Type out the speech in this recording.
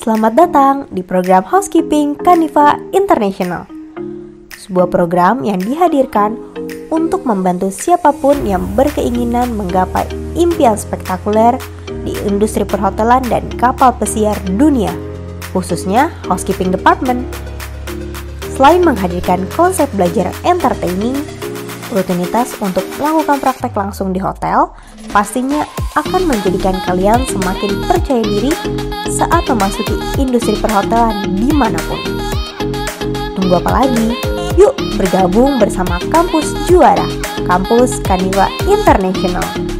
Selamat datang di program Housekeeping Kanifa International. Sebuah program yang dihadirkan untuk membantu siapa pun yang berkeinginan menggapai impian spektakuler di industri perhotelan dan kapal pesiar dunia, khususnya housekeeping department. Selain menghadirkan konsep belajar entertaining, rutinitas untuk melakukan praktek langsung di hotel pastinya akan menjadikan kalian semakin percaya diri saat memasuki industri perhotelan di mana pun. Tunggu apa lagi? Yuk bergabung bersama Kampus Juara, Kampus Kaniwa International.